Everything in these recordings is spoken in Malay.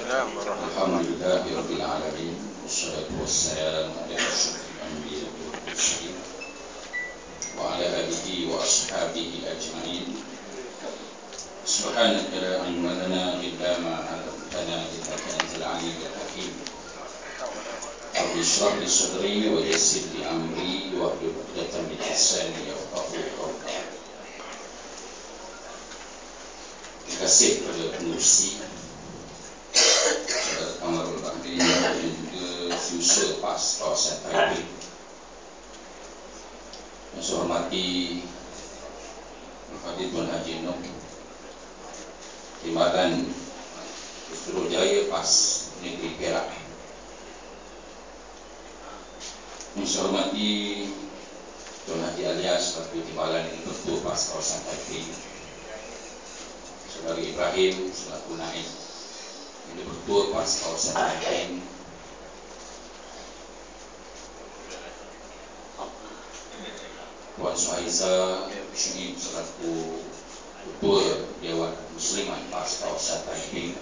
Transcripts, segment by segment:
السلام ورحمة الحمد لله رب العالمين والصلاة والسلام على أشرف الأنبياء والمرسلين وعلى آله وأصحابه أجمعين. سبحانك لا علم لنا إلا ما علمتنا إنك أنت العليم الحكيم. رب اشرح لي صدري ويسر لي أمري واحلل عقدة من لساني يفقهوا قولي. Terima kasih kepada pengurusi Amarul Bakri dan juga Fuser PAS kawasan Taipei Yang saya hormati Al-Fadhil Tuan Haji Nom Timbalan Suruhjaya PAS Negeri Perak Yang saya hormati Tuan Haji Alias Selaku Timbalan Ketua PAS kawasan Taipei Saudara Ibrahim Selaku Naib ini berdua pas kawasan Taiping Puan Suhaiza Syuib selaku Ketua Dewan Muslimat pas kawasan Taiping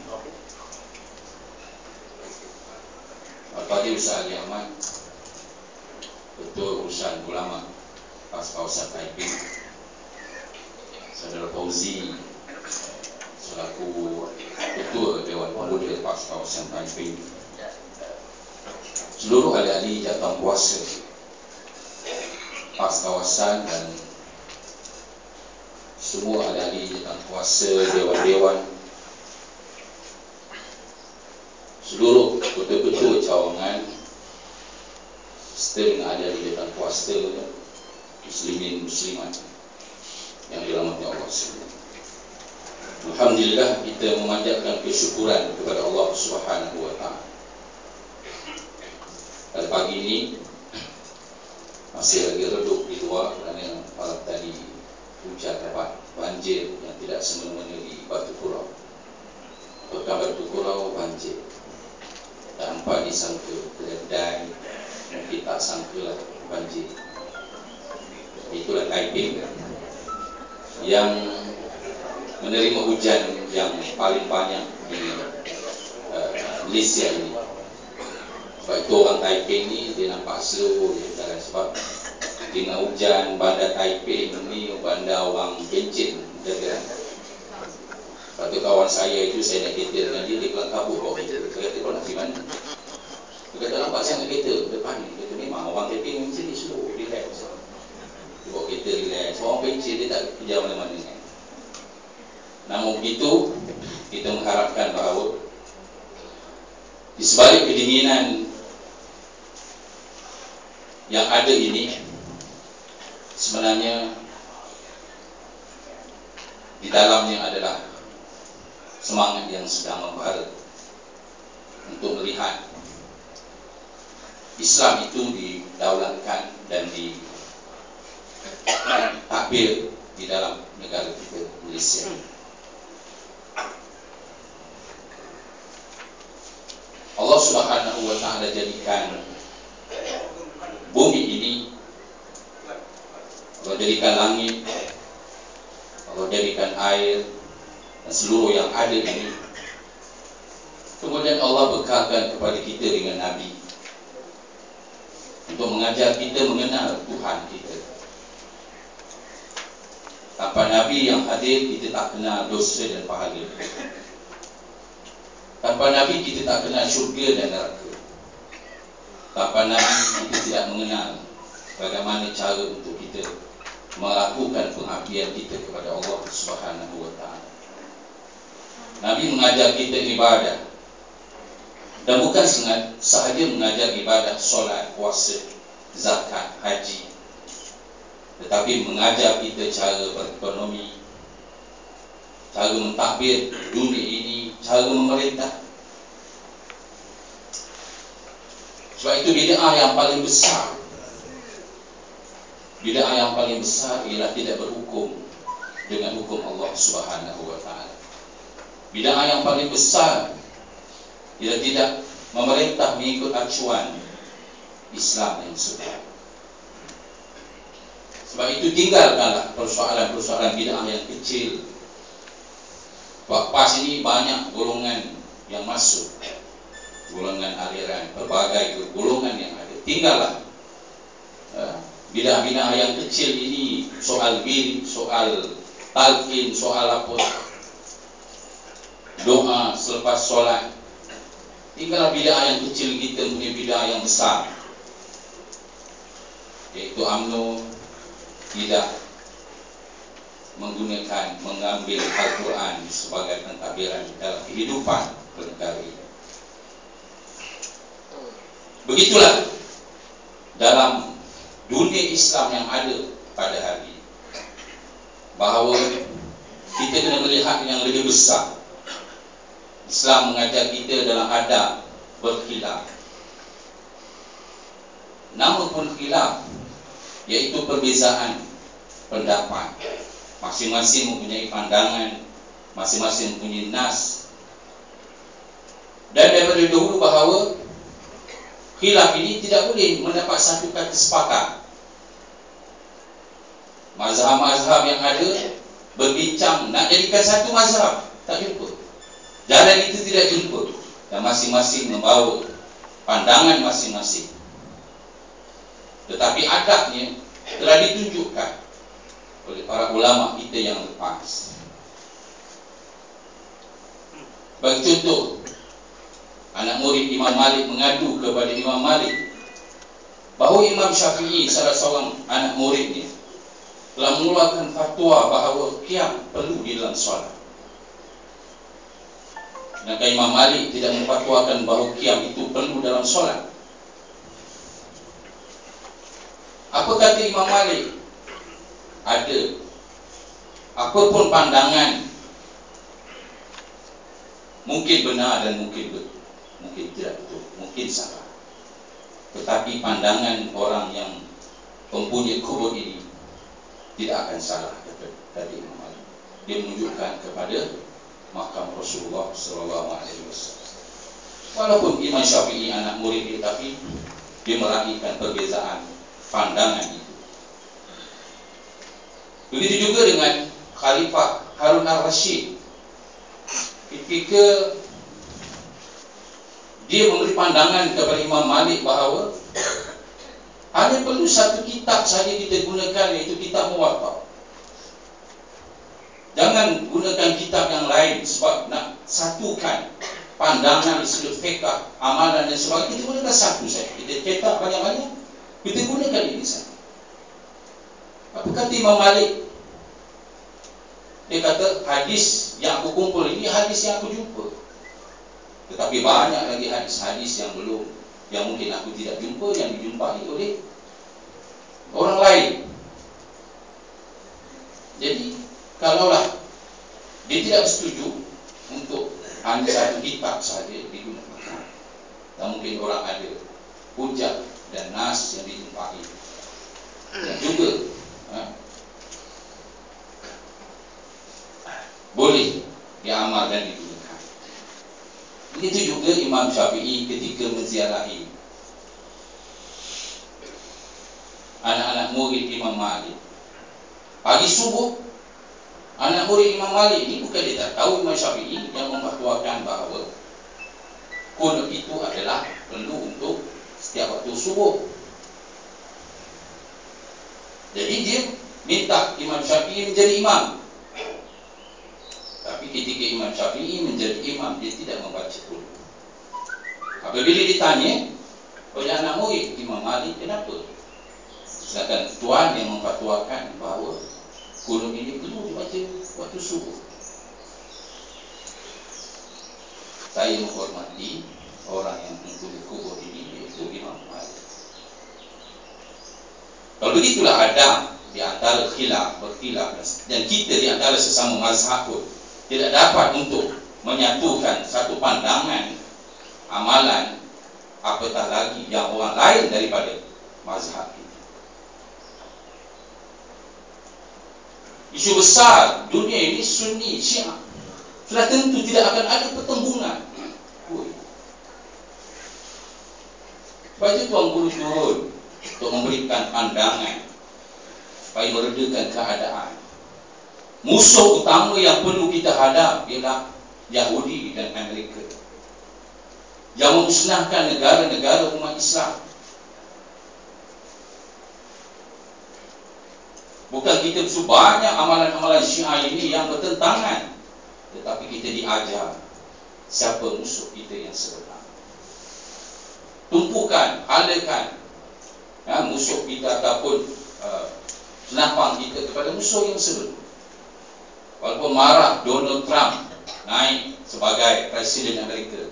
Al-Fadhil Ustaz Ali Ahmad Ketua Urusan Ulama pas kawasan Taiping Saudara Fauzi selaku Ketua Dewan Pemuda PAS Kawasan Taiping seluruh ahli-ahli jawatan kuasa. PAS Kawasan dan semua ahli-ahli jawatan kuasa Dewan-Dewan. Seluruh ketua-ketua cawangan serta dengan ahli-ahli jawatan kuasa Muslimin Muslimat yang dirahmati Allah SWT Alhamdulillah kita memanjatkan kesyukuran kepada Allah Subhanahu wa taala. Pada pagi ini masih lagi redup di luar kerana malam tadi hujan lebat banjir yang tidak semena-mena di Batu Kurau. Bahkan Batu Kurau banjir. Tanpa disangka keledai mungkin tak sangka lah banjir. Itulah Taiping yang menerima hujan yang paling banyak di uh, Malaysia ini. Sebab itu orang Taipei ni dia nampak slow kata sebab dengan hujan bandar Taipei ni bandar orang pencin dia kata. Sebab tu kawan saya itu saya naik kereta dengan dia dia kelang kabut kereta. Dia kata kau nak pergi mana? Dia kata nampak sangat kereta depan ni. Dia kata memang orang Taipei macam ni slow, relax. Dia bawa kereta relax. Orang pencin dia tak kerja mana-mana. Namun begitu kita mengharapkan bahawa di sebalik kedinginan yang ada ini sebenarnya di dalamnya adalah semangat yang sedang membara untuk melihat Islam itu didaulatkan dan di takbir di dalam negara kita Malaysia. Allah Subhanahu wa taala jadikan bumi ini Allah jadikan langit Allah jadikan air dan seluruh yang ada ini kemudian Allah bekalkan kepada kita dengan nabi untuk mengajar kita mengenal Tuhan kita. Tanpa nabi yang hadir kita tak kenal dosa dan pahala Tanpa Nabi kita tak kenal syurga dan neraka. Tanpa Nabi kita tidak mengenal bagaimana cara untuk kita melakukan pengabdian kita kepada Allah Subhanahu wa taala. Nabi mengajar kita ibadah. Dan bukan sahaja mengajar ibadah solat, puasa, zakat, haji. Tetapi mengajar kita cara berekonomi, cara mentadbir dunia ini, cara memerintah. Sebab itu bid'ah yang paling besar. Bid'ah yang paling besar ialah tidak berhukum dengan hukum Allah Subhanahu wa taala. Bid'ah yang paling besar ialah tidak memerintah mengikut acuan Islam yang sudah. Sebab itu tinggalkanlah persoalan-persoalan bid'ah yang kecil. Sebab PAS ini banyak golongan yang masuk golongan aliran berbagai golongan yang ada. Tinggallah. Uh, bid'ah-bid'ah yang kecil ini soal bin soal talqin soal apa doa selepas solat. Tinggallah bid'ah yang kecil kita punya bid'ah yang besar. Iaitu amno tidak menggunakan mengambil Al-Quran sebagai pentadbiran dalam kehidupan bernegara ini. Begitulah dalam dunia Islam yang ada pada hari ini bahawa kita kena melihat yang lebih besar. Islam mengajar kita dalam adab berkhilaf. Nama pun khilaf iaitu perbezaan pendapat masing-masing mempunyai pandangan masing-masing mempunyai nas. Dan daripada dahulu bahawa khilaf ini tidak boleh mendapat satu kata sepakat. Mazhab-mazhab yang ada berbincang nak jadikan satu mazhab tak jumpa. Jalan itu tidak jumpa. Dan masing-masing membawa pandangan masing-masing. Tetapi adabnya telah ditunjukkan oleh para ulama kita yang lepas. Bagi contoh, anak murid Imam Malik mengadu kepada Imam Malik bahawa Imam Syafi'i salah seorang anak muridnya telah mengeluarkan fatwa bahawa kiam perlu di dalam solat. Maka Imam Malik tidak memfatwakan bahawa kiam itu perlu dalam solat. Apa kata Imam Malik? Ada. Apapun pandangan. Mungkin benar dan mungkin betul Mungkin tidak betul. Mungkin salah. Tetapi pandangan orang yang Mempunyai kubur ini Tidak akan salah Kata Imam Malik. Dia menunjukkan kepada Makam Rasulullah SAW Walaupun Imam Syafi'i anak murid dia Tapi dia meraihkan perbezaan pandangan itu. Begitu juga dengan Khalifah Harun al-Rashid. Ketika dia memberi pandangan kepada Imam Malik bahawa hanya perlu satu kitab saja kita gunakan iaitu kitab muwatta. Jangan gunakan kitab yang lain sebab nak satukan pandangan sudut fiqh, amalan dan sebagainya kita gunakan satu saja. Kita cetak banyak-banyak kita gunakan ini saja. Apa kata Imam Malik? Dia kata hadis yang aku kumpul ini hadis yang aku jumpa. Tetapi banyak lagi hadis-hadis yang belum yang mungkin aku tidak jumpa yang dijumpai oleh orang lain. Jadi kalaulah dia tidak setuju untuk hanya satu kitab saja digunakan. Dan mungkin orang ada hujah dan nas yang dijumpai dan juga boleh diamal dan digunakan begitu juga Imam Syafi'i ketika menziarahi anak-anak murid Imam Malik pagi subuh anak murid Imam Malik ini bukan dia tak tahu Imam Syafi'i yang memfatwakan bahawa kunut itu adalah perlu untuk setiap waktu subuh. Jadi dia minta Imam Syafi'i menjadi imam. Imam Syafi'i menjadi imam, dia tidak membaca pun. Apabila ditanya oleh anak murid Imam Malik, kenapa? Sedangkan tuan yang memfatwakan bahawa kunut ini perlu dibaca waktu subuh. Saya menghormati orang yang mempunyai kubur ini itu Imam Malik. Kalau begitulah ada di antara khilaf, berkhilaf dan kita di antara sesama mazhab pun tidak dapat untuk menyatukan satu pandangan amalan apatah lagi yang orang lain daripada mazhab itu. Isu besar dunia ini sunni syiah sudah tentu tidak akan ada pertembungan Sebab itu Tuan Guru turun untuk memberikan pandangan supaya meredakan keadaan. Musuh utama yang perlu kita hadap ialah Yahudi dan Amerika. yang memusnahkan negara-negara umat Islam. Bukan kita bersu banyak amalan-amalan syiah ini yang bertentangan. Tetapi kita diajar siapa musuh kita yang sebenar. Tumpukan, halakan ya, musuh kita ataupun uh, senapang kita kepada musuh yang sebenar. Walaupun marah Donald Trump naik sebagai Presiden Amerika.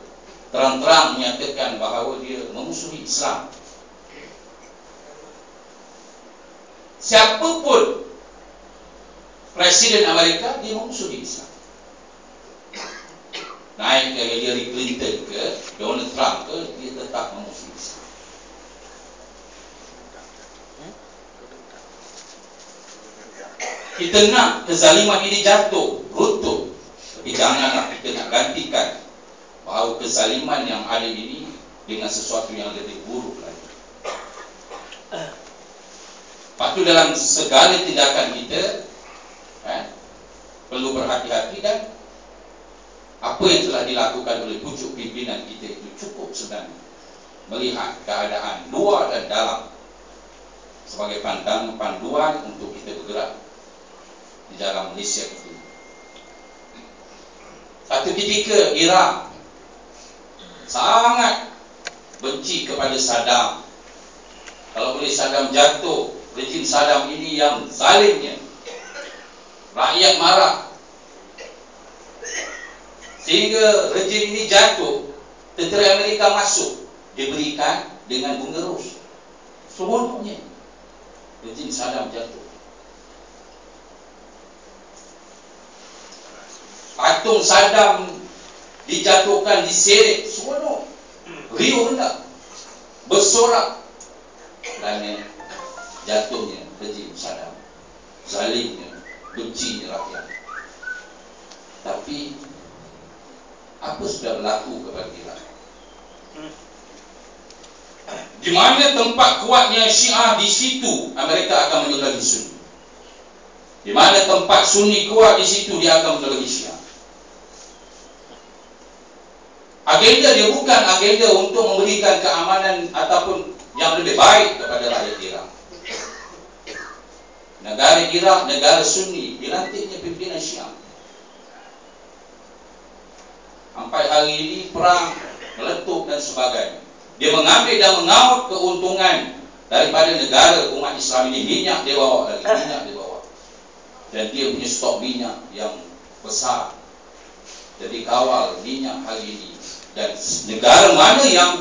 Terang-terang menyatakan bahawa dia memusuhi Islam. siapapun Presiden Amerika dia memusuhi Islam naik ke Hillary Clinton ke Donald Trump ke dia tetap memusuhi Islam kita nak kezaliman ini jatuh runtuh. Tapi janganlah kita nak gantikan bahawa kezaliman yang ada ini dengan sesuatu yang lebih buruk lagi. Lepas tu dalam segala tindakan kita eh, Perlu berhati-hati dan Apa yang telah dilakukan oleh pucuk pimpinan kita itu cukup sebenarnya Melihat keadaan luar dan dalam Sebagai pandang panduan untuk kita bergerak Di dalam Malaysia itu. Satu ketika Iraq Sangat benci kepada Saddam. Kalau boleh Saddam jatuh rejim Saddam ini yang zalimnya. Rakyat marah. Sehingga rejim ini jatuh tentera Amerika masuk. Diberikan dengan bunga ros semuanya rejim Saddam jatuh patung Saddam dijatuhkan di seret semua riuh hendak bersorak. Dan jatuhnya rejim Saddam. Zalimnya bencinya rakyat. Tapi apa sudah berlaku kepada kita di mana tempat kuatnya Syiah di situ Amerika akan menyudahi Sunni. Di mana tempat Sunni kuat di situ dia akan menyudahi Syiah agenda dia bukan agenda untuk memberikan keamanan ataupun yang lebih baik kepada rakyat Irak negara Iraq, negara Sunni dilantiknya pimpinan Syiah. Sampai hari ini perang meletup dan sebagainya. Dia mengambil dan mengaut keuntungan daripada negara umat Islam ini. Minyak dia bawa lagi minyak dia bawa. Dan dia punya stok minyak yang besar. Jadi kawal minyak hari ini dan negara mana yang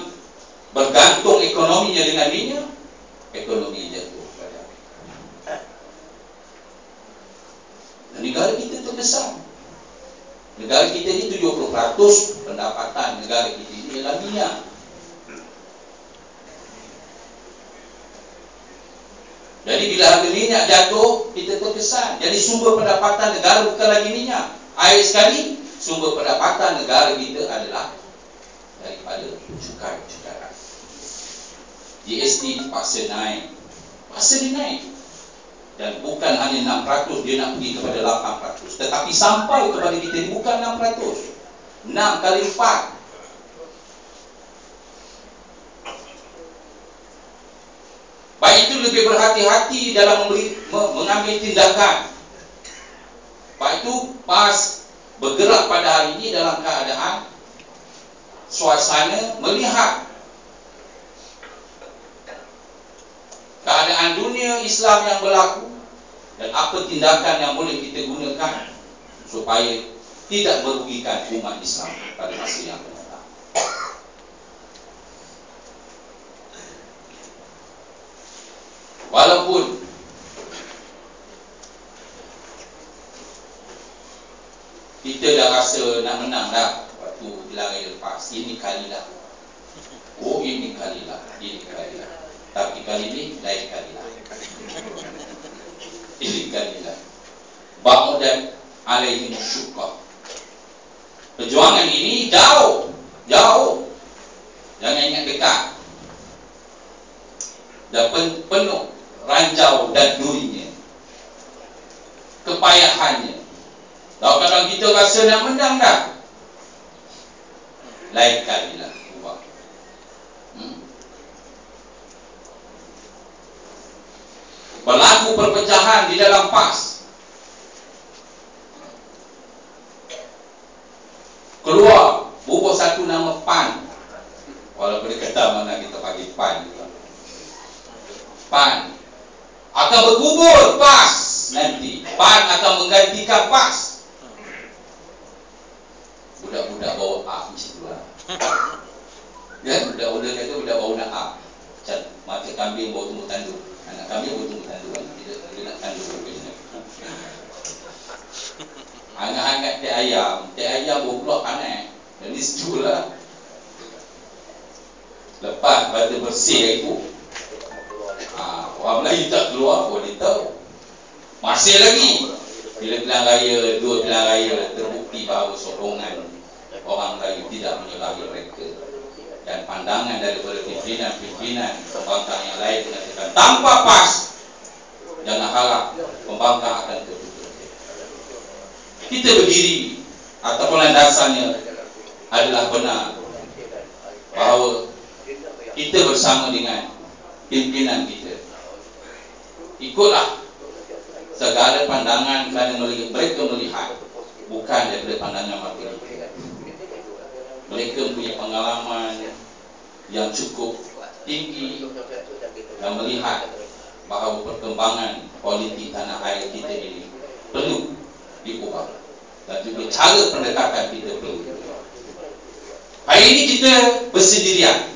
bergantung ekonominya dengan minyak? Ekonomi jatuh negara kita terbesar. Negara kita ni 70% pendapatan negara kita ni ialah minyak. Jadi bila harga minyak jatuh kita terkesan. Jadi sumber pendapatan negara bukan lagi minyak. Air sekali sumber pendapatan negara kita adalah daripada cukai-cukai GST paksa naik paksa dia naik. Dan bukan hanya 6% dia nak pergi kepada 8% tetapi sampai kepada kita ni bukan 6% 6 kali 4 baik itu lebih berhati-hati dalam memberi, mengambil tindakan. Baik itu pas bergerak pada hari ini dalam keadaan suasana melihat keadaan dunia Islam yang berlaku dan apa tindakan yang boleh kita gunakan supaya tidak merugikan umat Islam pada masa yang akan datang. Walaupun kita dah rasa nak menang dah ini kalilah. Oh ini kalilah, ini kalilah. Tapi kali ini lain kali lah. Ini kali lah. Ba'udan alaihi syukah. Perjuangan ini jauh. Jauh. Jangan ingat dekat. Dan penuh ranjau dan durinya. Kepayahannya. Kalau kadang kita rasa nak menang dah laikalilah huwa hmm. berlaku perpecahan di dalam PAS. Keluar bubuk satu nama PAN. Walaupun dia kata mana kita panggil PAN juga. PAN. Akan berkubur PAS nanti. PAN akan menggantikan PAS. Budak-budak bawa A Ya, budak-budak kata budak bawa nak A. Macam kambing bawa tumbuh tandur. Anak kambing bawa tumbuh tandur. Dia, dia nak tandur. Hangat-hangat teh ayam. Teh ayam bawa keluar panas. Jadi sejuk lah. Lepas batu bersih itu, ha, orang Melayu tak keluar, oh dia tahu. Masih lagi. Bila pilihan raya, dua pilihan raya, terbukti bahawa sokongan orang Melayu tidak menyelahi mereka. Dan pandangan daripada pimpinan-pimpinan pembangkang yang lain mengatakan tanpa pas, jangan harap pembangkang akan tertutup. Kita berdiri ataupun landasannya adalah benar bahawa kita bersama dengan pimpinan kita ikutlah segala pandangan kerana mereka melihat bukan daripada pandangan mata mereka punya pengalaman yang cukup tinggi dan melihat bahawa perkembangan politik tanah air kita ini perlu diubah dan juga cara pendekatan kita perlu Hari ini kita bersendirian.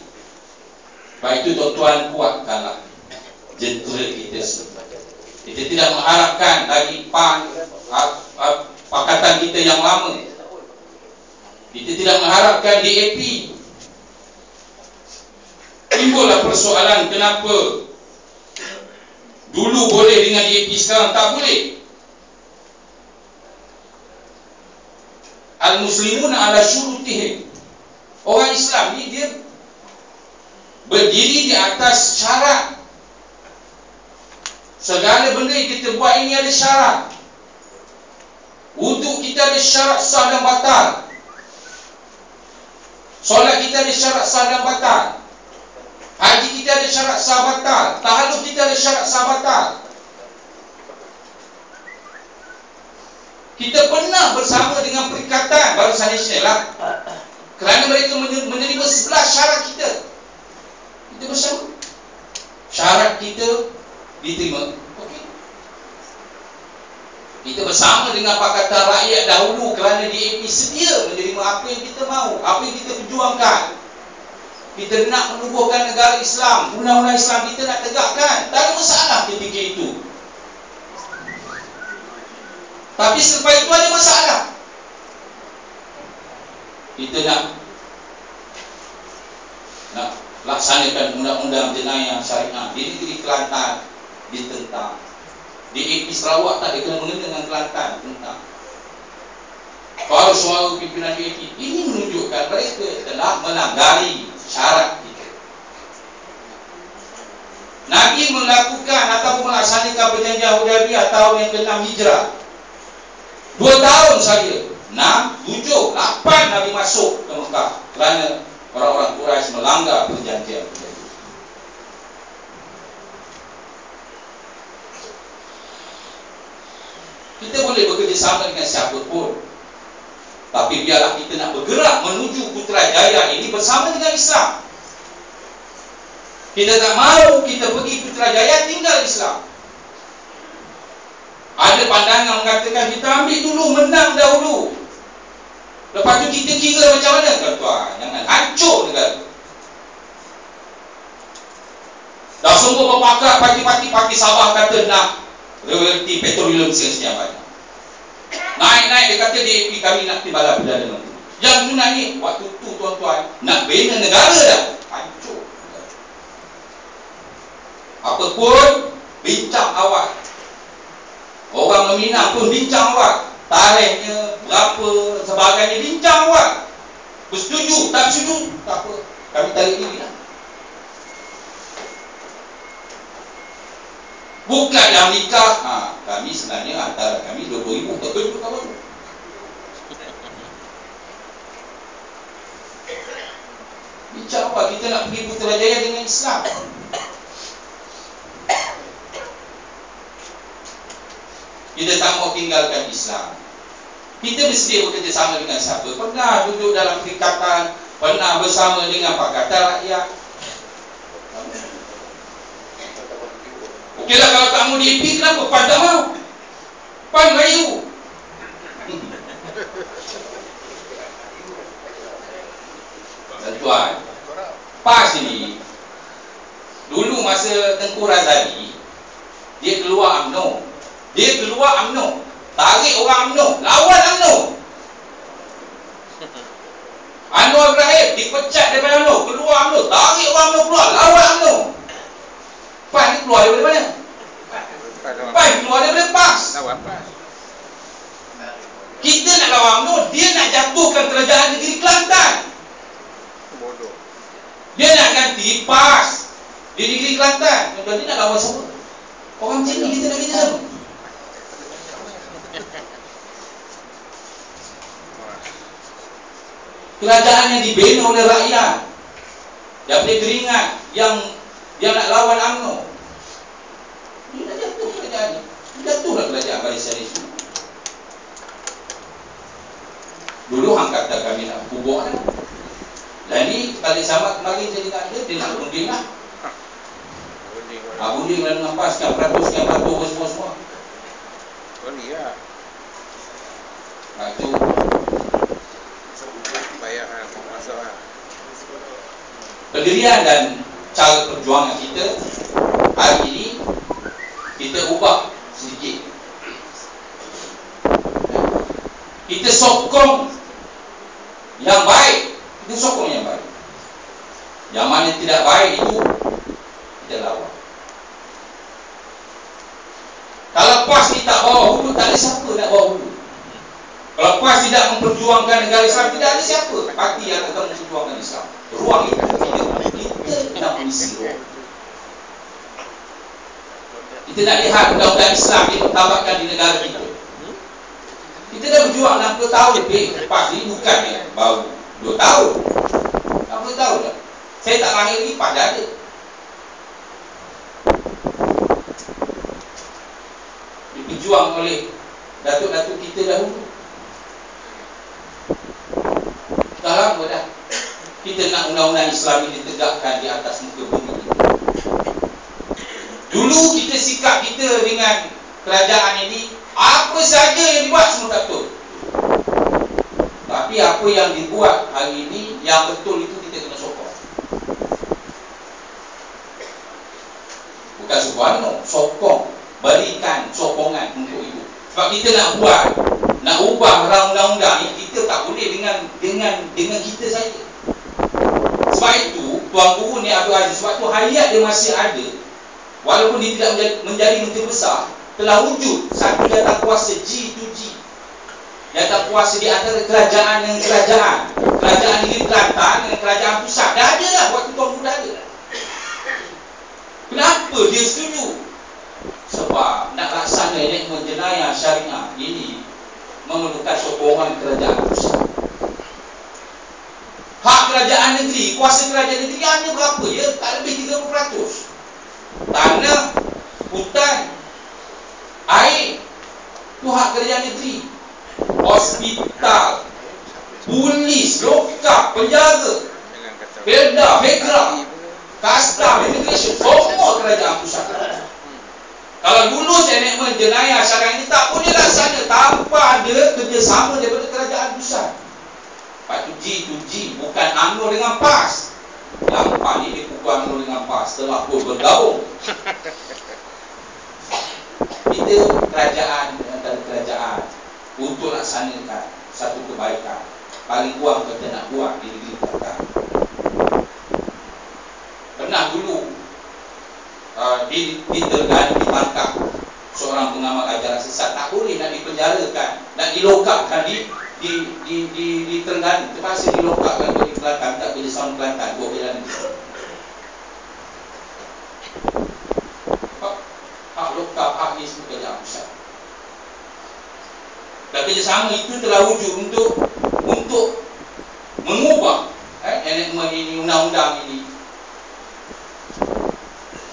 Baik itu tuan-tuan kuatkanlah jentera kita semua. Kita tidak mengharapkan dari PAN pakatan kita yang lama. Kita tidak mengharapkan DAP. Timbullah persoalan kenapa dulu boleh dengan DAP sekarang tak boleh. Al-Muslimun ala syurutihim Orang Islam ni dia berdiri di atas syarat. Segala benda yang kita buat ini ada syarat. Wuduk kita ada syarat sah dan batal. Solat kita ada syarat sah dan batal. Haji kita ada syarat sah batal. Tahaluk kita ada syarat sah batal. Kita pernah bersama dengan perikatan Barisan Nasional lah kerana mereka menerima sebelah syarat kita Kita bersama Syarat kita diterima Kita bersama dengan Pakatan Rakyat dahulu Kerana DAP sedia menerima apa yang kita mahu Apa yang kita perjuangkan. Kita nak menubuhkan negara Islam Undang-undang Islam kita nak tegakkan. Tak ada masalah ketika itu. Tapi selepas itu ada masalah. Kita nak nak laksanakan undang-undang jenayah syariah di negeri Kelantan ditentang di AP Sarawak tak ada kena mengena dengan Kelantan tentang. Para suara pimpinan AP ini menunjukkan mereka telah melanggar syarat kita Nabi melakukan ataupun melaksanakan perjanjian Hudaybiyah tahun yang ke-6 Hijrah. Dua tahun saja. Enam, tujuh, lapan Nabi masuk ke Mekah kerana orang-orang Quraisy melanggar perjanjian Kita boleh bekerjasama dengan siapa pun Tapi biarlah kita nak bergerak menuju Putrajaya ini bersama dengan Islam Kita tak mahu kita pergi Putrajaya tinggal Islam Ada pandangan mengatakan kita ambil dulu, menang dahulu Lepas tu kita kira macam mana kan tuan? Jangan hancur negara. Dah semua berpakar parti-parti-parti Sabah kata nak royalty petroleum sekian banyak. Naik-naik dia kata DAP kami nak tibalah Perdana Menteri. Yang guna ni waktu tu tuan-tuan nak bina negara dah. Hancur. Apapun bincang awal. Orang meminang pun bincang awal tarikhnya berapa sebagainya bincang buat bersetuju tak setuju tak apa kami tarik diri lah bukan yang nikah ha, kami sebenarnya antara kami 20 ribu tak betul kawan bincang apa kita nak pergi Putrajaya dengan Islam kita tak mau tinggalkan Islam. Kita bersedia bekerjasama dengan siapa? Pernah duduk dalam perikatan, pernah bersama dengan Pakatan Rakyat. Okeylah kalau kamu di IP, kenapa PAN tak mau? PAN rayu. Tuan, PAS ini, dulu masa Tengku Razali, dia keluar UMNO. Dia keluar UMNO. Tarik orang UMNO. Lawan UMNO. Anwar Ibrahim dipecat daripada UMNO. Keluar UMNO. Tarik orang UMNO keluar. Lawan UMNO. PAS ni keluar daripada mana? PAS keluar daripada PAS. Kita nak lawan UMNO. Dia nak jatuhkan kerajaan negeri Kelantan. Dia nak ganti PAS di negeri Kelantan. Jadi nak lawan siapa? Orang macam ni kita nak kerja sama. Kerajaan yang dibina oleh rakyat Yang boleh teringat Yang yang nak lawan UMNO. Dia dah jatuh kerajaan ni. Dia jatuhlah kerajaan barisan isu Dulu hang kata kami nak kubur kan Dan ni kali sama kemarin saya dengar dia Dia nak runding lah. Abu Lim dengan PAS sekian peratus, sekian peratus, semua semua. Boleh lah. Lepas tu, Bayar lah, masuk lah. pendirian dan cara perjuangan kita hari ini kita ubah sedikit. Kita sokong yang baik, kita sokong yang baik. Yang mana tidak baik itu kita lawan. Kalau PAS ni tak bawa hulu, tak ada siapa nak bawa hulu. Kalau PAS tidak memperjuangkan negara Islam, tidak ada siapa parti yang akan memperjuangkan Islam. Ruang tidak. Kita nak mengisi ruang. Kita nak lihat undang-undang Islam dipertabatkan di negara kita. Kita dah berjuang 60 tahun lebih. PAS ni bukan ya, baru 2 tahun. 60 tahun dah. Saya tak lahir ni, PAS dah ada. diperjuang oleh datuk-datuk kita dahulu. Dah lama dah. Kita nak undang-undang Islam ini ditegakkan di atas muka bumi ini. Dulu kita sikap kita dengan kerajaan ini, apa saja yang dibuat semua tak betul. Tapi apa yang dibuat hari ini, yang betul itu kita kena sokong. Bukan sokong, sokong berikan sokongan untuk itu. Sebab kita nak buat, nak ubah undang-undang ni, kita tak boleh dengan dengan dengan kita saja. Sebab itu, Tuan Guru ni Abdul Aziz, sebab tu hayat dia masih ada, walaupun dia tidak menjadi, menjadi menteri besar, telah wujud satu jatah kuasa G2G. Jatah kuasa di antara kerajaan dengan kerajaan. Kerajaan negeri Kelantan dengan kerajaan pusat. Dah ada lah, waktu Tuan Guru dah ada. Kenapa dia setuju? sebab nak laksana enakmen jenayah syariah ini memerlukan sokongan kerajaan pusat. Hak kerajaan negeri, kuasa kerajaan negeri hanya berapa ya? Tak lebih 30%. Tanah, hutan, air, itu hak kerajaan negeri. Hospital, polis, lokap, penjara, perda, fekra, kastam, immigration, semua kerajaan pusat. Kalau lulus enakmen jenayah syariah ini tak boleh laksana tanpa ada kerjasama daripada kerajaan pusat. Lepas tu G tu G bukan UMNO dengan PAS. Yang PAS ini bukan UMNO dengan PAS telah pun bergabung. Kita kerajaan antara kerajaan untuk laksanakan satu kebaikan. Paling kurang kita nak buat di negeri kita. Pernah dulu uh, di, ditergani, ditangkap seorang pengamal ajaran sesat tak boleh nak dipenjarakan nak dilokapkan di di di di di Terengganu terpaksa dilokapkan di Kelantan tak boleh sama Kelantan dua jalan hak hak lokap hak ni semua kerja pusat. Dan kerjasama itu telah wujud untuk untuk mengubah eh, enakmen ini undang-undang ini.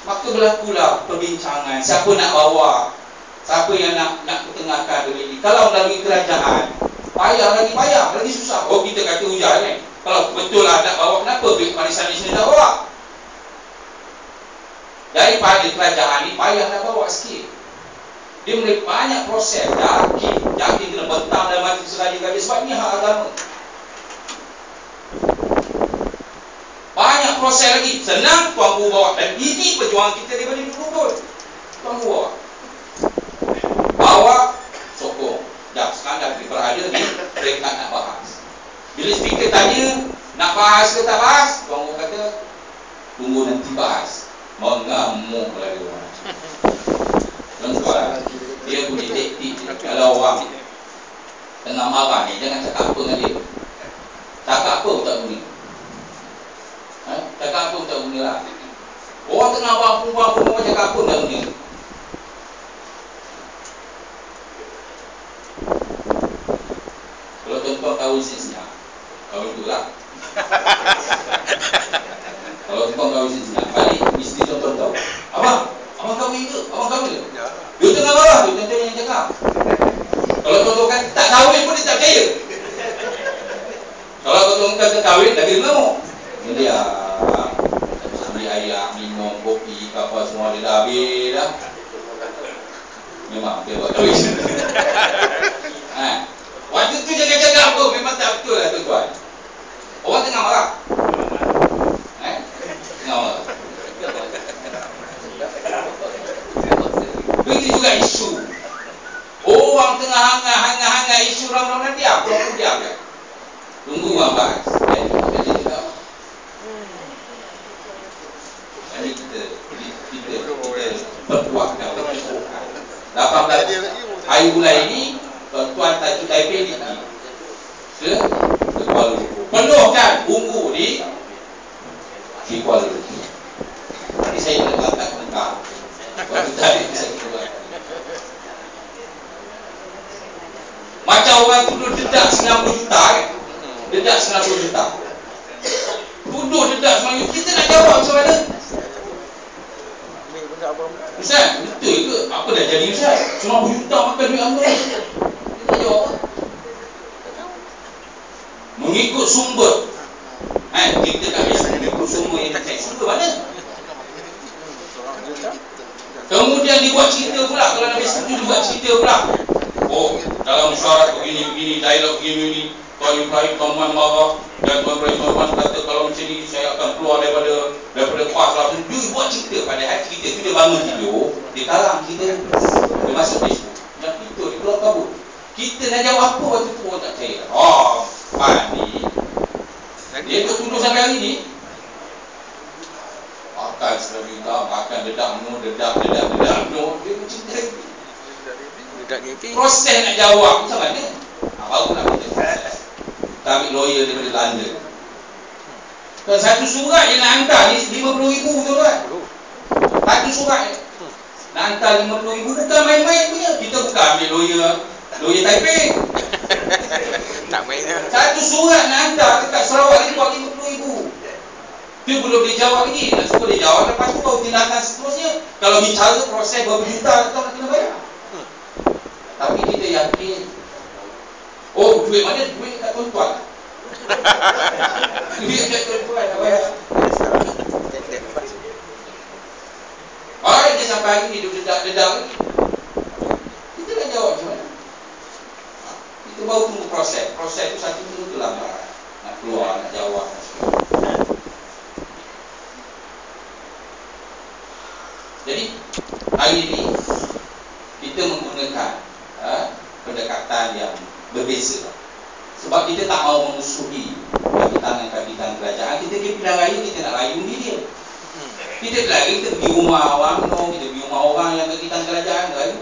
Maka berlakulah perbincangan siapa nak bawa Siapa yang nak nak ketengahkan duit ini? Kalau melalui kerajaan, payah lagi payah, lagi susah. Oh kita kata hujan kan? Kalau betul lah nak bawa, kenapa duit Marisan ni tak bawa? Daripada kerajaan ni, payah nak bawa sikit. Dia mulai banyak proses, yakin, yakin kena bentang dalam majlis sekali-kali. Sebab ni hak agama. Banyak proses lagi. Senang Tuan bawa. Dan ini perjuangan kita daripada dulu pun. Tuan bawa. Bawa, sokong. Dah, sekarang dah berada di peringkat nak bahas. Bila speaker tanya, nak bahas ke tak bahas? Tuan Guru kata, tunggu nanti bahas. Mengamuk lagi orang. Tuan-tuan, dia boleh detik kalau orang tengah marah ni, jangan cakap apa dengan dia. Cakap apa pun tak boleh. Ha? Cakap apa pun tak guna lah. Orang tengah buang pun orang cakap apa pun tak guna. Kalau tuan-tuan tahu senyap, kau itu lah. Kalau tuan-tuan tahu senyap, balik mesti tuan-tuan tahu. Abang, abang kahwin ke? Abang kahwin ke? Ya. Dia tengah marah tu, tuan-tuan yang cakap. Kalau tuan-tuan kan tak kahwin pun dia tak percaya. Kalau tuan-tuan kata kahwin, lagi dia mengamuk. Dia Beli ayam, minum, kopi, apa semua dia dah habis dah Memang dia buat kahwin ha. Waktu tu jangan cakap apa Memang tak betul lah tuan-tuan Orang tengah marah eh? Tengah marah Begitu juga isu Orang tengah hangat-hangat isu Ramai-ramai diam Orang diam kan Tunggu orang bahas Jadi kita Jadi kita Kita Berkuatkan Berkuatkan 18 Hari bulan ini Tuan-tuan Tajuk Taipei ni Ke Ke Kuala Lumpur Penuhkan Bungku di Di Kuala Lumpur Nanti saya nak letak Tentang Waktu tadi saya keluar Macam orang tuduh dedak 90 juta kan Dedak 90 juta Tuduh dedak 90 juta Kita nak jawab macam mana Ustaz, betul ke? Apa dah jadi Ustaz? Cuma juta makan duit Allah Kita jawab Mengikut sumber Eh, kita tak biasa mengikut sumber yang tak cek Sumber mana? Kemudian dibuat cerita pula Kalau Nabi Setuju dibuat cerita pula Oh, dalam syarat begini-begini Dialog begini-begini Tuan Ibrahim Tuan marah Dan Tuan Ibrahim Tuan kata Kalau macam ni saya akan keluar daripada Daripada kuas lah Dia buat cerita pada hati kita Itu dia bangun tidur Dia kalang kita Dia masuk Facebook Dan itu dia keluar kabut Kita nak jawab apa waktu tu Orang tak percaya Oh, Fandi Dia tu tuduh sampai hari ni Makan selalu juta Makan dedak no Dedak, dedak, dedak no Dia bercerita Proses nak jawab macam mana? Ha, baru nak kita. Kita ambil lawyer daripada London. Dan satu surat yang nak hantar ni RM50,000 tu kan? Satu surat ni. Nak hantar RM50,000 bukan main-main punya. Kita bukan ambil lawyer lawyer Taipei. tak main lah. Satu surat nak hantar dekat Sarawak ni buat RM50,000. Dia belum dia jawab lagi. Nak suruh dia jawab lepas tu baru tindakan seterusnya. Kalau bicara proses berapa juta atau nak kena bayar. Tapi kita yakin Oh duit mana? Duit kat tuan-tuan Duit kat tuan-tuan tak bayar Orang dia sampai hari ni Dia dedak-dedak lagi Kita nak jawab macam mana? Kita baru tunggu proses Proses tu satu minggu tu lambat Nak keluar, nak jawab Jadi Hari ni Kita menggunakan ha, pendekatan yang berbeza. Sebab kita tak mahu memusuhi kabitangan-kabitangan kerajaan. Kita pergi pilihan raya, kita nak rayu ni dia. Kita lagi kita pergi rumah orang, no, kita pergi rumah orang yang kabitan kerajaan, rayu.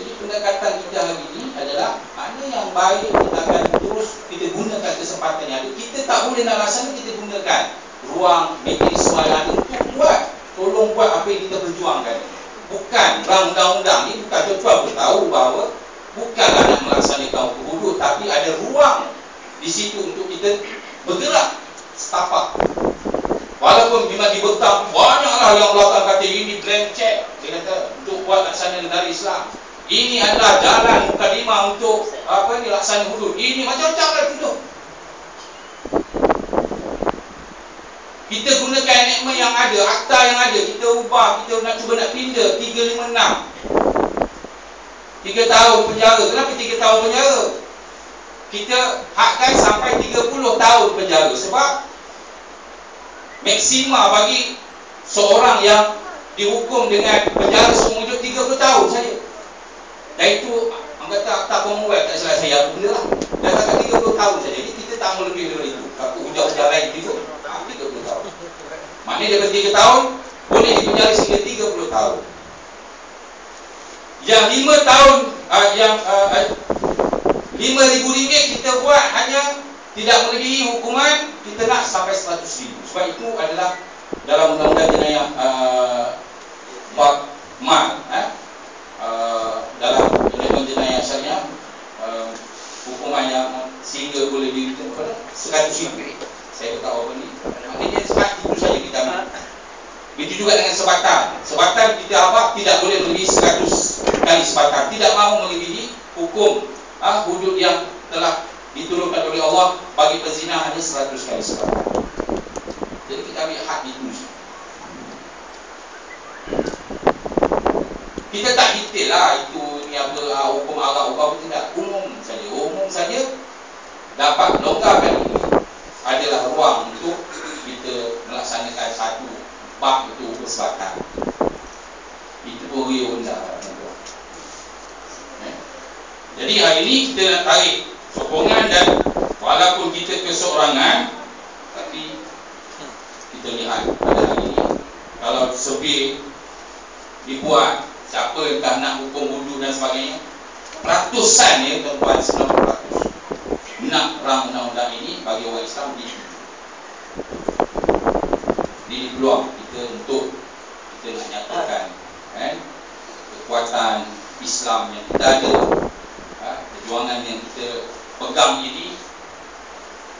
Jadi pendekatan kita hari ini adalah mana yang baik kita akan terus kita gunakan kesempatan yang ada. Kita tak boleh nak laksana, kita gunakan ruang mekanisme yang ada untuk buat. Tolong buat apa yang kita perjuangkan bukan bang undang-undang ni bukan tuan-tuan pun tahu bahawa bukanlah nak melaksanakan hukum tapi ada ruang di situ untuk kita bergerak setapak walaupun memang dibentang banyaklah yang belakang kata ini blank check dia kata untuk buat laksana negara Islam. Ini adalah jalan mukadimah untuk apa ni laksana hudud. Ini macam-macam lah tuduh. Kita gunakan nikmat yang ada, akta yang ada, kita ubah, kita nak cuba nak pindah 356. 3 tahun penjara. Kenapa 3 tahun penjara? Kita hakkan sampai 30 tahun penjara sebab maksima bagi seorang yang dihukum dengan penjara seumur hidup 30 tahun saja. Dan itu anggota akta Commonwealth tak salah saya apa benda lah. Dan tak 30 tahun saja. Jadi kita tak mau lebih daripada itu. Aku hujah-hujah lain juga. Ha, 30 tahun. Maknanya daripada 3 tahun boleh dipenjara sehingga 30 tahun. Yang 5 tahun uh, yang uh, uh, ribu ringgit kita buat hanya tidak melebihi hukuman kita nak sampai 100 ribu. Sebab itu adalah dalam undang-undang jenayah uh, mal eh? uh, dalam undang-undang jenayah syariah uh, hukuman yang sehingga boleh dikenakan 100 ribu. Saya tak tahu apa ni. Maknanya sebab itu saja kita ambil. Begitu juga dengan sebatan. Sebatan kita apa tidak boleh melebihi 100 kali sebatan. Tidak mahu melebihi hukum ah, hudud yang telah diturunkan oleh Allah bagi pezina hanya 100 kali sebatan. Jadi kita ambil hak itu. Kita tak detail lah itu ni apa ah, hukum Arab hukum apa tidak. Umum saja. Umum saja dapat longgarkan ini adalah ruang untuk kita melaksanakan satu bab itu bersebatan. Itu ria benda. Eh? Jadi hari ini kita nak tarik sokongan dan walaupun kita keseorangan tapi kita lihat pada hari ini kalau sebi dibuat siapa yang dah nak hukum wudu dan sebagainya ratusan ya tuan-tuan 90% nak rang undang-undang ini bagi orang Islam di di peluang kita untuk kita nak nyatakan kan kekuatan Islam yang kita ada ha, perjuangan yang kita pegang ini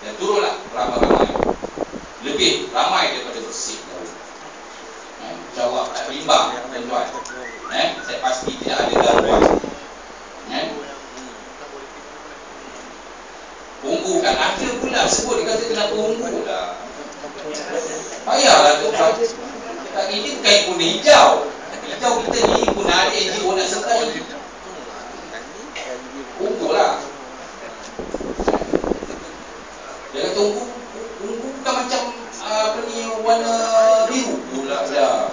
dan turunlah ramai-ramai lebih ramai daripada bersih dahulu eh, insyaAllah tak berimbang tuan-tuan eh, saya pasti tidak ada gangguan eh, Ungu kan ada pula sebut dia kata kenapa ungu lah. Payahlah tu ini bukan kuning hijau. Hijau kita ni pun ada NGO nak sertai. Ungu lah. Dia kata ungu, ungu bukan macam apa ni warna biru pula dah.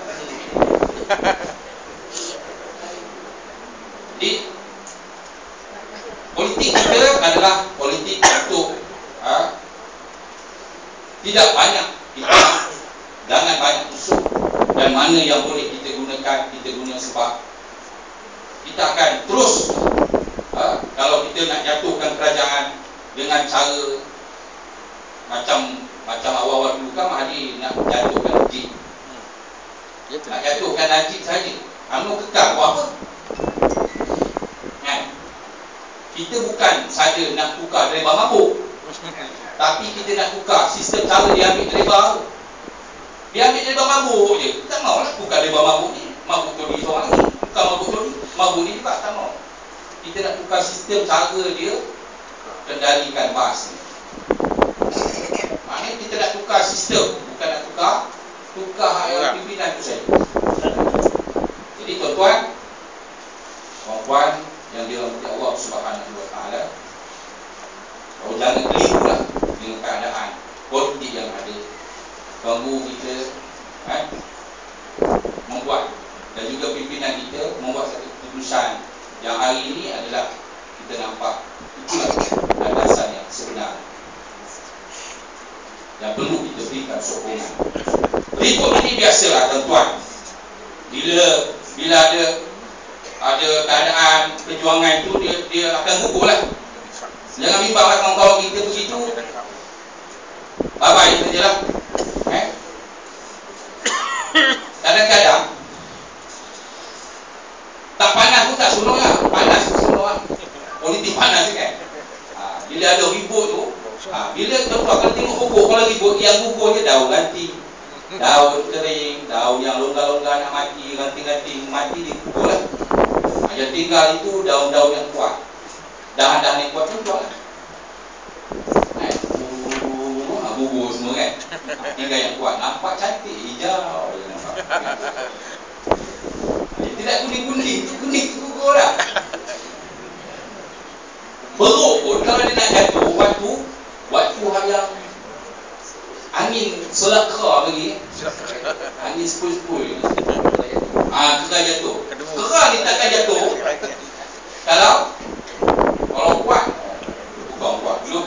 Jadi politik kita adalah politik untuk ha, tidak banyak kita jangan banyak musuh dan mana yang boleh kita gunakan kita guna sebab kita akan terus ha, kalau kita nak jatuhkan kerajaan dengan cara macam macam awal-awal dulu kan Mahdi nak jatuhkan Najib nak jatuhkan Najib saja. Anu kekal buat apa? Kan? Kita bukan saja nak tukar driver mabuk tapi kita nak tukar sistem cara dia ambil driver dia ambil driver mabuk je. Kita tak maulah tukar driver mabuk ni. Mabuk tu ni seorang ni tukar mabuk tu ni. Mabuk ni juga tak mau. Kita nak tukar sistem cara dia. Kendalikan bas ni maknanya kita nak tukar sistem bukan nak tukar tukar hak yang pimpinan tu saja jadi tuan-tuan puan-puan yang dirahmati Allah Subhanahu wa taala. Kau jangan kelirulah dengan keadaan politik yang ada. Ganggu kita kan membuat dan juga pimpinan kita membuat satu keputusan yang hari ini adalah kita nampak itulah landasan yang sebenar yang perlu kita berikan sokongan. Berikut ini biasalah tuan-tuan. Bila bila ada ada keadaan perjuangan itu dia dia akan gugur lah jangan bimbanglah kawan-kawan kita begitu bye bye saja lah eh? kadang-kadang tak panas pun tak suruh lah panas suruh lah politik panas kan ha, bila ada ribut tu ha, bila tuan-tuan kalau tengok gugur kalau ribut yang gugur je daun ganti daun kering, daun yang longgar-longgar nak mati, ranting-ranting mati dipukul lah. Ha, Yang tinggal itu daun-daun yang kuat. Dahan-dahan yang kuat tu kuat lah. Eh, ha, bubuh semua kan. Ha, Tinggal yang kuat. Nampak cantik, hijau je nampak. Ha, Tidak kuning-kuning, tu kuning tu gugur lah. Beruk pun kalau dia nak jatuh waktu waktu yang angin selaka lagi angin sepul-sepul. Ah kita jatuh. Kerang ni takkan jatuh. Kalau kalau kuat bukan kuat dulu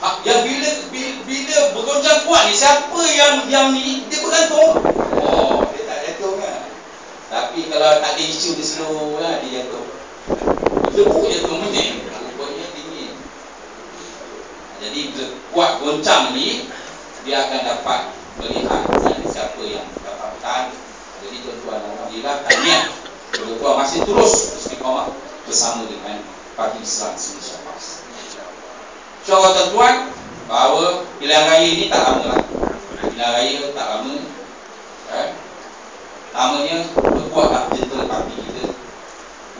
ha, yang bila, bila bila bergoncang kuat ni siapa yang yang ni dia bergantung oh dia tak jatuh kan. Tapi kalau tak ada isu di seluruh lah, dia jatuh. Lebuk jatuh menying Rupanya dingin Jadi kuat goncang ni Dia akan dapat melihat Siapa yang dapat bertahan Jadi tuan-tuan Alhamdulillah Tahniah Tuan-tuan masih terus Istiqamah bersama dengan Parti Islam Indonesia PAS InsyaAllah tuan-tuan Bahawa pilihan raya ni tak lama lah. Pilihan raya tak lama. Kan? Namanya Berkuatlah jentera parti kita.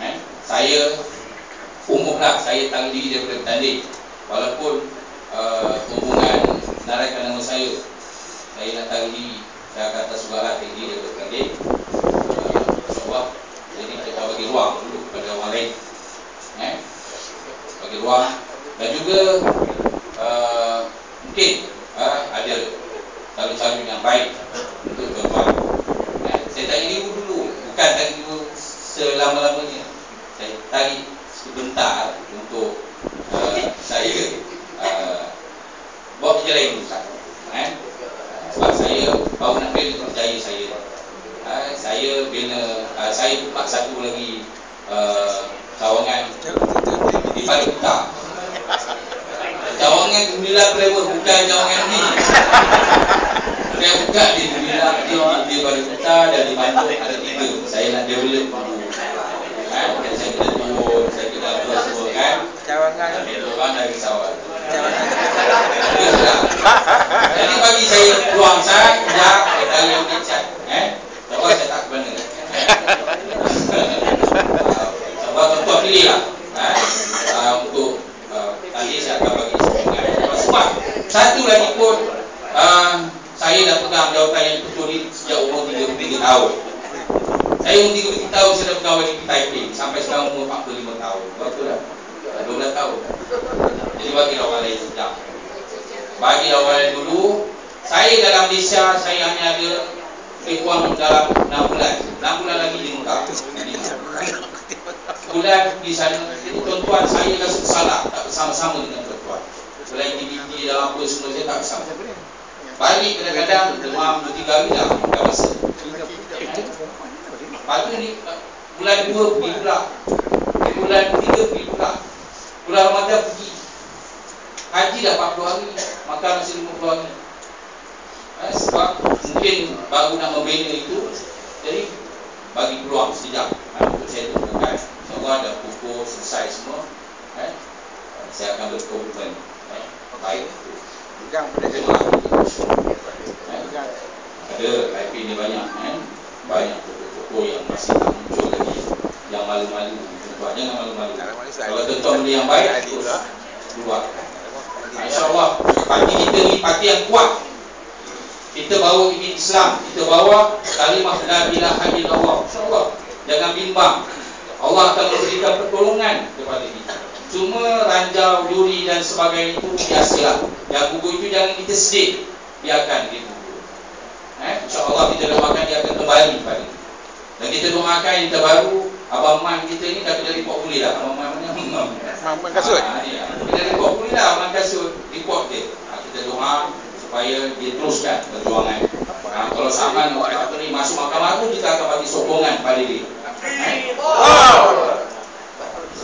Eh? Saya umumlah saya tarik diri daripada bertanding walaupun uh, hubungan naraikan nama saya. Saya nak tarik diri. Saya kata suara tarik diri daripada bertanding uh, insyaAllah jadi kita bagi ruang dulu kepada orang lain. Eh? bagi ruang. Dan juga uh, mungkin uh, ada calon-calon yang baik untuk tuan-tuan. Eh? saya tarik diri dulu. Bukan tarik diri selama-lamanya. Saya tarik sebentar untuk uh, saya uh, buat kerja lain satu eh? sebab saya baru nak bina kerjaya saya. Uh, saya bina uh, saya buka satu lagi uh, cawangan di Palikuta cawangan Gemilang Clever bukan cawangan ni. Saya buka di Gemilang di, di dan di Bandung ada tiga. Saya nak develop dulu kan dan saya kena turun saya kena apa semua kan Cawangan. orang dari sawah Cawangan. jadi bagi saya peluang saya dari yang kecil eh sebab saya tak kena sebab contoh pilih lah eh? uh, untuk uh, tadi saya akan bagi sokongan sebab satu lagi pun uh, saya dah pegang jawatan yang betul ni sejak umur 33 tahun saya umur 33 tahun saya dah berkawan di Taipei Sampai sekarang umur 45 tahun. Betul tak? Dah 12 tahun. Jadi bagi orang lain sekejap Bagi orang lain dulu. Saya dalam Malaysia Saya hanya ada Lebih kurang dalam 6 bulan. 6 bulan lagi di Mekah Di Mekah. Bulan di sana Itu tuan-tuan saya rasa salah Tak bersama-sama dengan tuan-tuan. Bulan aktiviti dalam apa semua Saya tak bersama. Balik kadang-kadang Demam 2-3 hari dah Dah rasa Tu ni bulan 2 pergi pula. Di bulan 3 pergi pula. Bulan Ramadan pergi. Haji dah 40 hari, makan masih 50 hari. Eh, sebab mungkin baru nak membina itu, jadi bagi peluang sekejap eh, untuk saya tunjukkan. InsyaAllah dah pukul selesai semua. Eh, saya akan berkomitmen. Eh, baik. Pegang Terima kasih. Eh, ada IP ni banyak eh? banyak tokoh-tokoh yang masih muncul lagi yang malu-malu. Tuan jangan malu-malu. Kalau tuan benda yang baik terus keluar. InsyaAllah parti kita ni parti yang kuat. Kita bawa ini Islam. Kita bawa kalimah la ilaha illallah. InsyaAllah jangan bimbang. Allah akan memberikan pertolongan kepada kita. Cuma ranjau, duri dan sebagainya itu biasalah yang gugur itu jangan kita sedih. Biarkan dia gugur eh, InsyaAllah kita doakan dia akan kembali pada kita kita doakan yang terbaru Abang Man kita ni dah kena report pulih dah Abang Man mana? Mampu kasut. Ah, ya. Kita report pulih dah Abang kasut Report dia ha, Kita doa supaya dia teruskan perjuangan ha, Kalau Saman apa ni masuk mahkamah tu Kita akan bagi sokongan pada dia?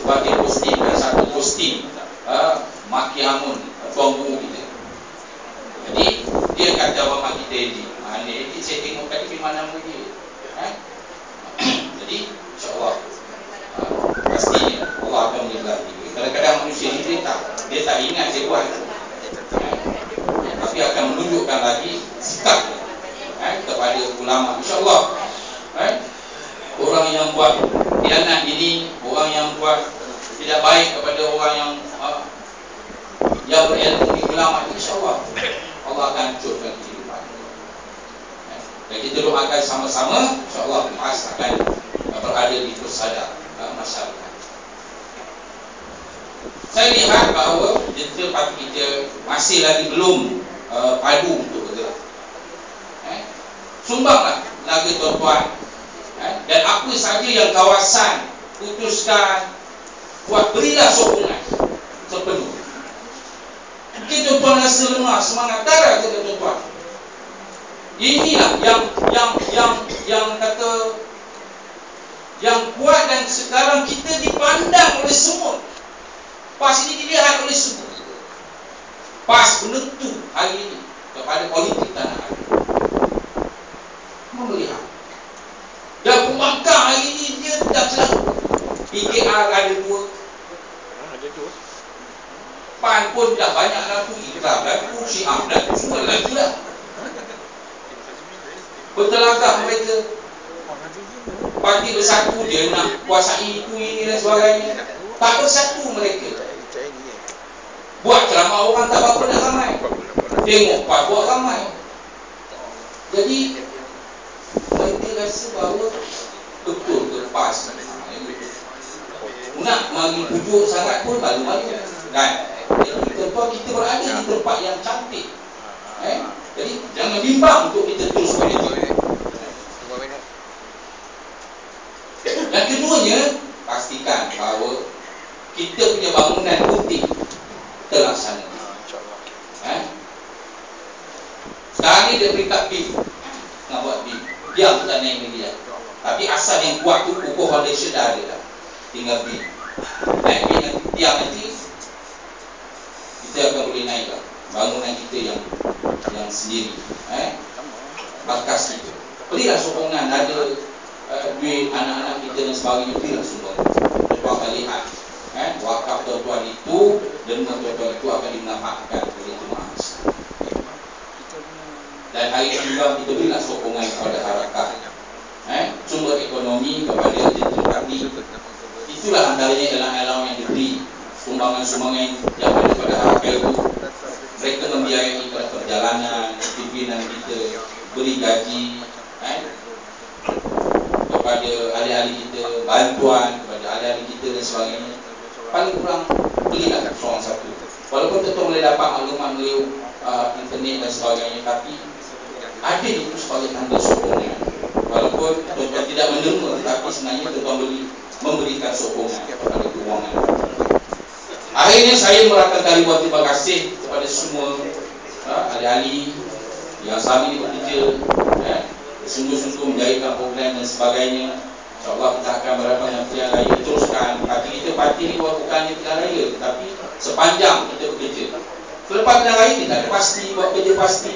Sebab dia posting dan satu posting ha, Maki Hamun Tuan Guru kita Jadi dia kata Abang Man kita edit ha, saya tengok tadi di mana nama dia eh? Jadi insyaAllah Pastinya Allah akan menyebelah diri Kadang-kadang manusia ni dia tak Dia tak ingat dia buat. Tapi akan menunjukkan lagi Sikap uh, ulama. Insyaallah eh orang yang buat khianat ini orang yang buat tidak baik kepada orang yang uh, yang berilmu di ulama insyaallah Allah akan hancurkan eh, dan kita doakan sama-sama insyaallah PAS akan uh, berada di persada uh, masyarakat saya lihat bahawa kita parti kita masih lagi belum uh, padu untuk bergerak. Eh? Sumbanglah lagu tuan-tuan. Eh? Dan apa saja yang kawasan putuskan buat berilah sokongan sepenuh. Mungkin tuan-tuan rasa lemah, semangat darah ke tuan-tuan. Inilah yang yang yang yang kata yang kuat dan sekarang kita dipandang oleh semua. PAS ini dilihat oleh semua. PAS penentu hari ini kepada politik tanah air. Melihat. Dan pembangkang hari ini dia dah celaka PKR ada dua. PAN pun dah banyak laku Ikram laku, Syiah laku semua laku lah bertelagah mereka? Parti bersatu dia nak kuasai itu ini dan sebagainya. Tak bersatu mereka. Buat ceramah orang tak berapa nak ramai. Tengok pak buat ramai. Jadi Mereka rasa bahawa Betul ke pas Nak mari pujuk sangat pun malu-malu. Dan Tentu kita berada di tempat yang cantik eh? Jadi jangan bimbang untuk kita terus politik Dan keduanya Pastikan bahawa Kita punya bangunan putih terlaksana. Eh? Sekarang ni dia peringkat B. Nak buat B. Dia pun tak naik lagi dah. Tapi asal yang kuat tu kukuh foundation dah ada dah. Tinggal B. Naik B nanti tiang nanti kita akan boleh naik lah. Bangunan kita yang yang sendiri. Eh? Bakas kita. Berilah sokongan ada uh, duit anak-anak kita dan sebagainya. Berilah sokongan. Kita akan lihat eh, wakaf tuan-tuan itu dan tuan-tuan itu akan dimanfaatkan oleh jemaah dan hari ini juga kita berilah sokongan kepada harakat eh, sumber ekonomi kepada kami itulah antaranya elang-elang yang diberi sumbangan-sumbangan yang ada pada harakat itu mereka membiayai perjalanan pimpinan kita beri gaji eh, kepada ahli-ahli kita bantuan kepada ahli-ahli kita dan sebagainya. Paling kurang belilah seorang satu. Walaupun tentu boleh dapat maklumat melalui uh, internet dan sebagainya tapi ada itu sebagai tanda sokongan walaupun tuan tidak menerima tapi sebenarnya tuan beli memberikan sokongan kepada keuangan akhirnya saya merakan kali buat terima kasih kepada semua uh, ahli-ahli yang ini bekerja eh, sungguh-sungguh menjadikan program dan sebagainya. InsyaAllah kita akan berhadapan dengan pilihan raya. Teruskan. Parti kita Parti ini bukan pilihan raya Tetapi sepanjang kita bekerja. Selepas pilihan raya kita ada pasti Buat kerja pasti.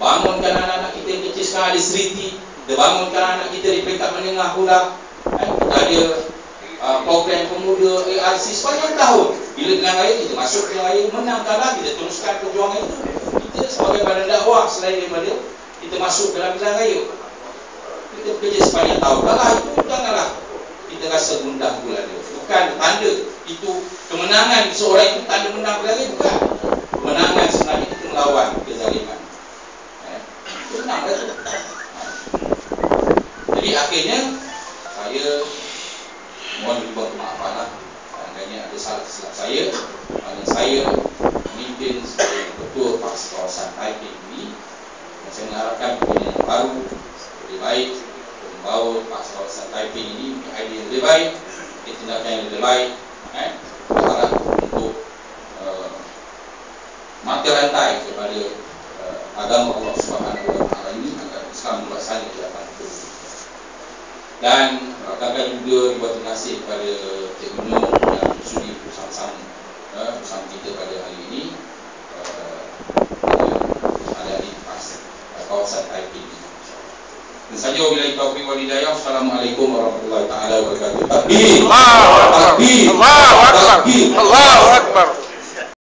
Bangunkan anak-anak kita yang kecil sekarang ada seriti. Kita bangunkan anak kita di peringkat menengah pula. Eh, Kita ada uh, program pemuda ARC sepanjang tahun Bila pilihan raya kita masuk pilihan raya Menang kalah kita teruskan perjuangan itu. Kita sebagai badan dakwah selain daripada Kita masuk dalam pilihan raya kita bekerja sepanjang tahun. Kalah itu janganlah kita rasa gundah gulana bukan tanda itu kemenangan seorang itu tanda menang berlari bukan. Kemenangan sebenarnya itu melawan kezaliman. Eh? menang kan? jadi akhirnya saya mohon dibuat kemaafan lah Kadang-kadang ada salah silap saya Kerana saya memimpin sebagai ketua pas kawasan Taipei ini Dan saya mengharapkan pemimpin yang baru Lebih baik membawa paksa kawasan Taipei ini untuk idea yang lebih baik, tindakan yang lebih baik, eh, berharap untuk uh, mati rantai kepada uh, agama Allah Subhanahu Wa Taala ini agar Islam melaksanakan di hadapan itu. Dan rakan-rakan juga dibuat terima kasih kepada Cik Gunung yang sudi bersama-sama uh, bersama kita pada hari ini uh, ada di uh, kawasan Taipei ini. Dan saja wabillahi taufiq wal hidayah. Assalamualaikum warahmatullahi taala wabarakatuh. Takbir. Allahu akbar. Allahu akbar. Allahu akbar.